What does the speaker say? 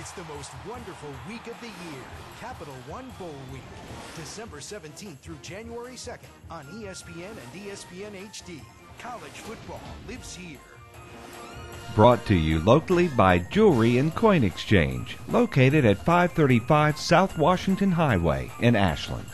It's the most wonderful week of the year. Capital One Bowl Week. December 17th through January 2nd on ESPN and ESPN HD. College football lives here. Brought to you locally by Jewelry and Coin Exchange, located at 535 South Washington Highway in Ashland.